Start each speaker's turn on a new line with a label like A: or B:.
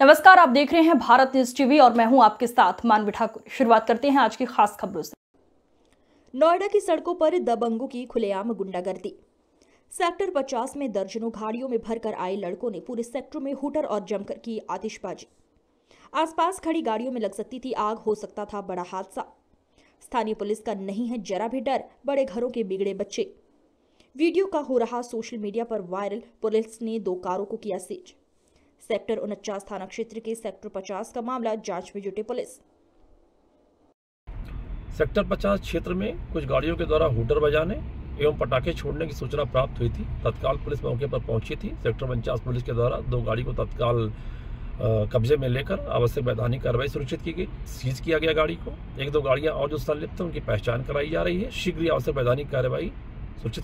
A: नमस्कार, आप देख रहे हैं भारत न्यूज़ टीवी और मैं हूँ आपके साथ मानवी ठाकुर। शुरुआत करते हैं आज की खास खबरों से।
B: नोएडा की सड़कों पर दबंगों की खुलेआम गुंडागर्दी। सेक्टर 50 में दर्जनों गाड़ियों में भरकर आए लड़कों ने पूरे सेक्टर में हुटर और जमकर की आतिशबाजी। आसपास खड़ी गाड़ियों में लग सकती थी आग, हो सकता था बड़ा हादसा। स्थानीय पुलिस का नहीं है जरा भी डर, बड़े घरों के बिगड़े बच्चे। वीडियो का हो रहा सोशल मीडिया पर वायरल, पुलिस ने दो कारों को किया सीज। सेक्टर उनचास थाना क्षेत्र के सेक्टर 50 का मामला, जाँच में जुटे पुलिस।
C: सेक्टर 50 क्षेत्र में कुछ गाड़ियों के द्वारा हुटर बजाने एवं पटाखे छोड़ने की सूचना प्राप्त हुई थी। तत्काल पुलिस मौके पर पहुँची थी। सेक्टर उनचास पुलिस के द्वारा दो गाड़ी को तत्काल कब्जे में लेकर आवश्यक वैधानिक कार्रवाई सुनिश्चित की गई। सीज किया गया गाड़ी को। एक दो गाड़ियाँ और जो संलिप्त हैं, उनकी पहचान कराई जा रही है। शीघ्र आवश्यक वैधानिक कार्रवाई सुनिश्चित